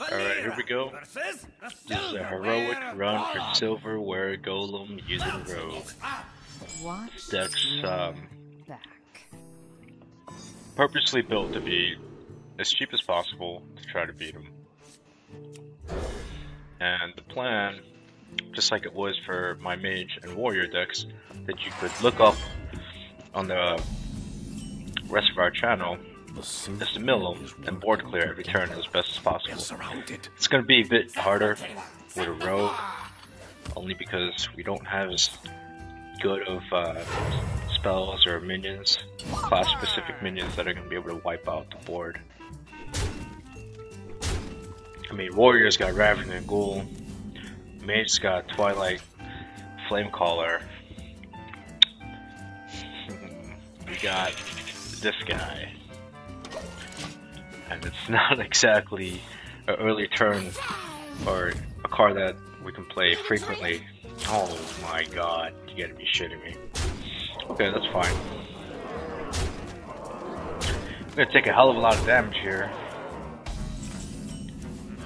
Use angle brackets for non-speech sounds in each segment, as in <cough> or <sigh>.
Alright, here we go. This is a heroic run for silverware golem using rogue. Dex um, purposely built to be as cheap as possible to try to beat him. And the plan, just like it was for my mage and warrior decks, that you could look up on the rest of our channel is to mill them and board clear every turn as best as possible. It's going to be a bit harder with a rogue, only because we don't have as good of uh, spells or minions, class-specific minions that are going to be able to wipe out the board. I mean, Warriors got Ravaging and Ghoul, Mage's got Twilight Flamecaller, <laughs> we got this guy. And it's <laughs> not exactly an early turn or a card that we can play frequently. Oh my god, you gotta be shitting me. Okay, that's fine. I'm gonna take a hell of a lot of damage here.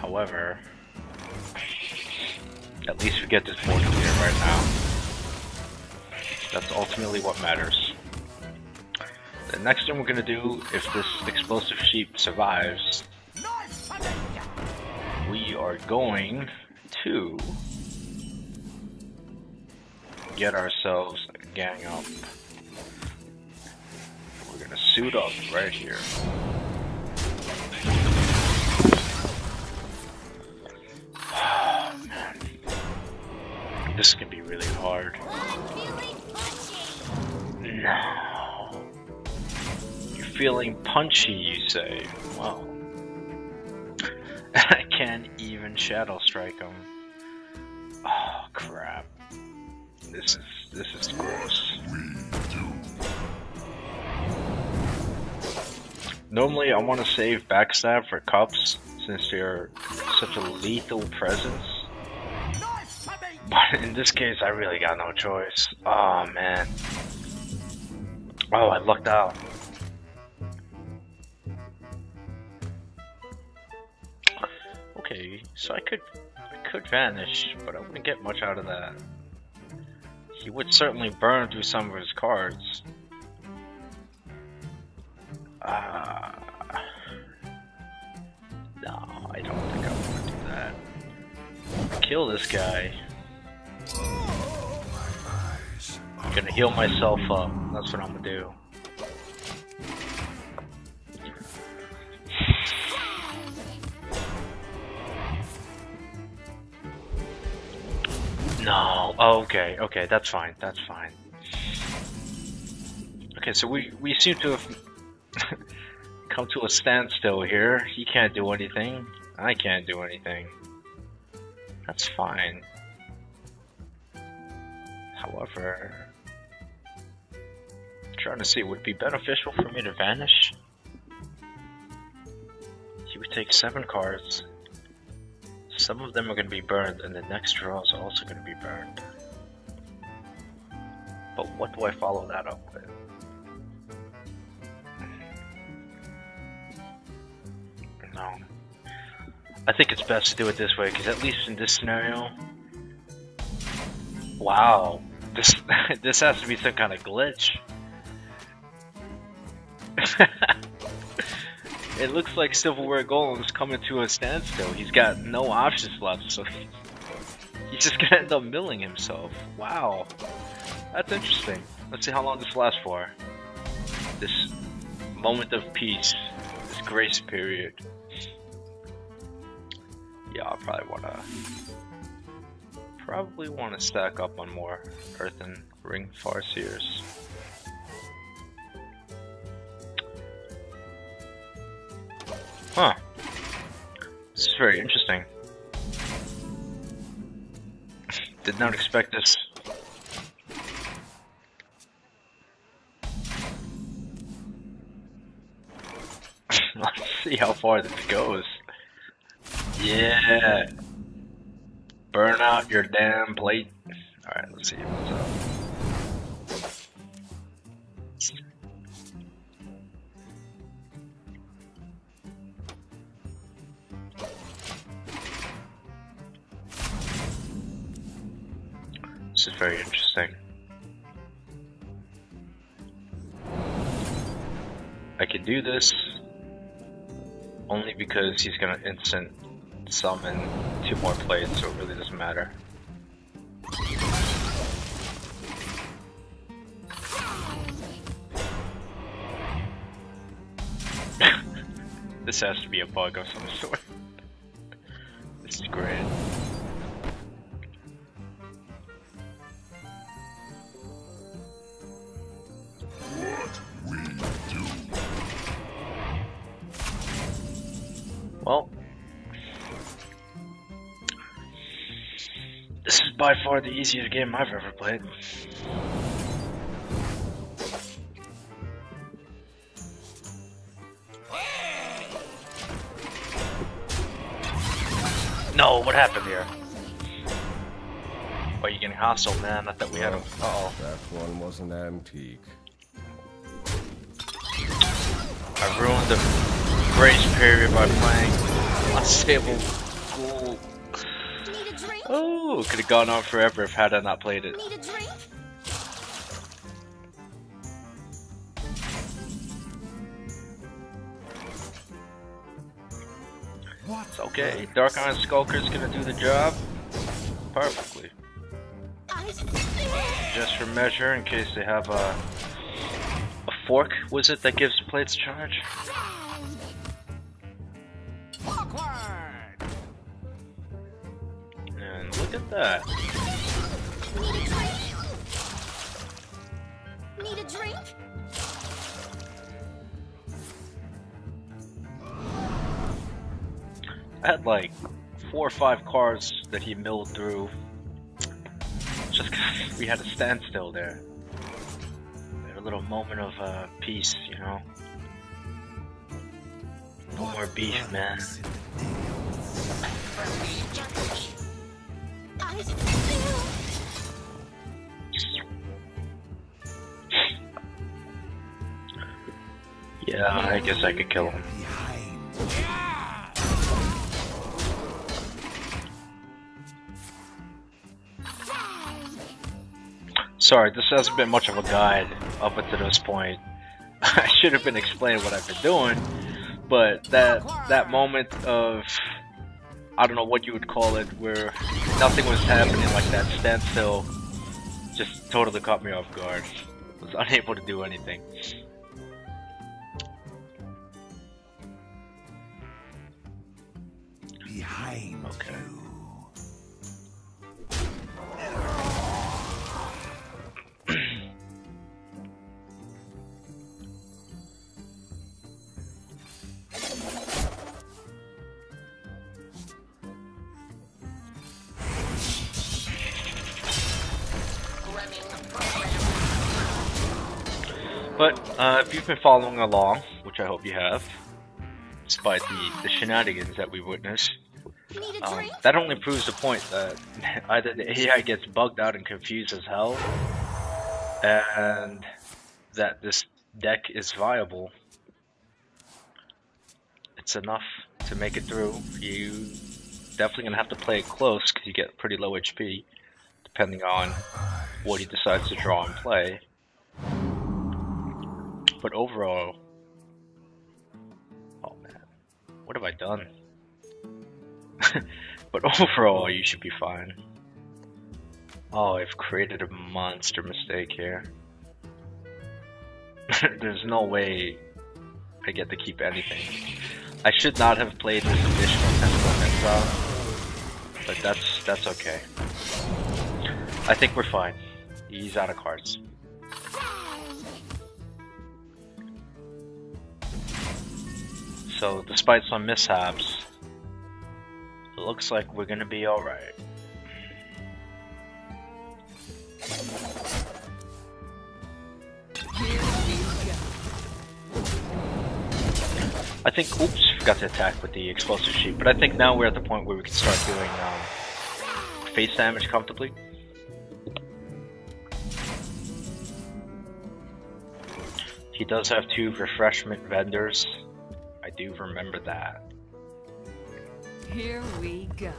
However, at least we get this board clear right now. That's ultimately what matters. The next thing we're gonna do, if this explosive sheep survives, we are going to get ourselves a gang up. We're gonna suit up right here. <sighs> This can be really hard. No. Feeling punchy, you say. Well, <laughs> I can't even Shadow Strike him. Oh crap. This is this is gross. Normally I want to save backstab for cups since they're such a lethal presence. But in this case I really got no choice. Oh man. Oh I lucked out. Okay, so I could I could vanish, but I wouldn't get much out of that. He would certainly burn through some of his cards. Uh, no, I don't think I want to do that. Kill this guy. I'm gonna heal myself up. That's what I'm gonna do. Oh, okay. Okay, that's fine. That's fine. Okay, so we we seem to have <laughs> come to a standstill here. He can't do anything. I can't do anything. That's fine. However, I'm trying to see would it be beneficial for me to vanish? He would take seven cards. Some of them are going to be burned, and the next draw is also going to be burned. But what do I follow that up with? No. I think it's best to do it this way, because at least in this scenario... Wow. This, <laughs> this has to be some kind of glitch. <laughs> It looks like Silverware Golem is coming to a standstill. He's got no options left, so <laughs> he's just gonna end up milling himself. Wow. That's interesting. Let's see how long this lasts for. This moment of peace. This grace period. Yeah, I'll probably wanna probably wanna stack up on more Earthen Ring Farseers. Huh. This is very interesting. Did not expect this. <laughs> Let's see how far this goes. Yeah. Burn out your damn plate. Alright, let's see what's up. This is very interesting. I can do this only because he's gonna instant summon two more plates, so it really doesn't matter. <laughs> this has to be a bug of some sort. <laughs> this is great. This is by far the easiest game I've ever played. No, what happened here? Are you getting hostile, man? I thought we had a. Uh oh. That one wasn't antique. I ruined the grace period by playing Unstable. Oh, could have gone on forever if had I not played it. It's okay. Dark Iron Skulker's gonna do the job perfectly. Just for measure, in case they have a a fork, was it that gives plates charge? Look at that. Need a drink? Need a drink? I had like four or five cars that he milled through. Just because we had a standstill there. We had a little moment of uh, peace, you know? No more beef, man. Yeah, I guess I could kill him. Sorry, this hasn't been much of a guide up until this point. <laughs> I should have been explaining what I've been doing, but that that moment of I don't know what you would call it, where nothing was happening, like that standstill, just totally caught me off guard. I <laughs> was unable to do anything. Behind Okay. Uh, if you've been following along, which I hope you have, despite the, the shenanigans that we witnessed, um, that only proves the point that <laughs> either the AI gets bugged out and confused as hell, and that this deck is viable. It's enough to make it through. You definitely gonna have to play it close because you get pretty low HP, depending on what he decides to draw and play. But overall, oh man, what have I done? <laughs> but overall, you should be fine. Oh, I've created a monster mistake here. <laughs> There's no way I get to keep anything. I should not have played this additional Tentacle Exile, but that's that's okay. I think we're fine. He's out of cards. So, despite some mishaps, it looks like we're gonna be alright. I think, oops, forgot to attack with the explosive sheep, but I think now we're at the point where we can start doing um, face damage comfortably. He does have two refreshment vendors do remember that. Here we go.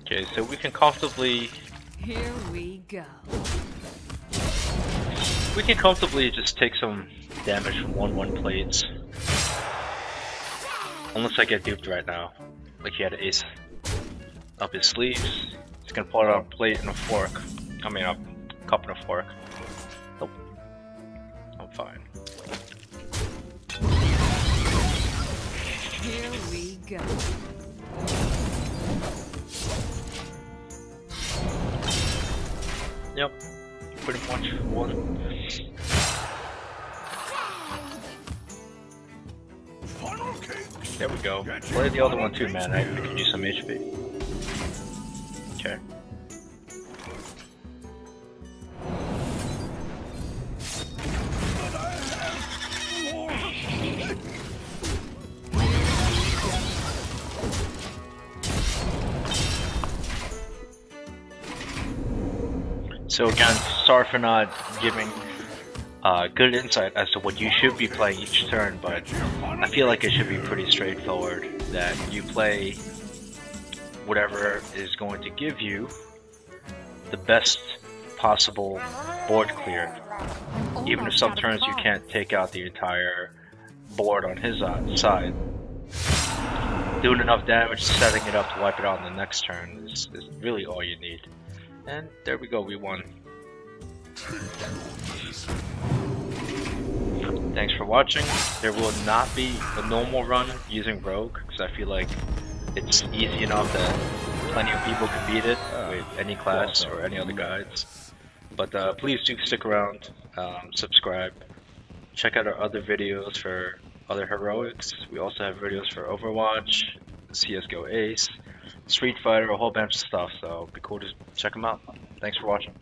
Okay, so we can comfortably... Here we go. We can comfortably just take some damage from 1-1 plates. Unless I get duped right now. Like he had an ace up his sleeves. He's gonna pull out a plate and a fork. I mean a cup and a fork. Nope. I'm fine. Here we go. Yep. Pretty much one. There we go. Play the other one too, man. I, could use some HP. Okay. So again, sorry for not giving uh, good insight as to what you should be playing each turn, but I feel like it should be pretty straightforward that you play whatever is going to give you the best possible board clear. Even if some turns you can't take out the entire board on his uh, side, doing enough damage, setting it up to wipe it out on the next turn is, is really all you need. And there we go, we won. Thanks for watching. There will not be a normal run using Rogue, because I feel like it's easy enough that plenty of people can beat it with any class or any other guides. But uh, please do stick around, um, subscribe, check out our other videos for other heroics. We also have videos for Overwatch, CSGO Ace, Street Fighter, a whole bunch of stuff, so be cool to check them out. Thanks for watching.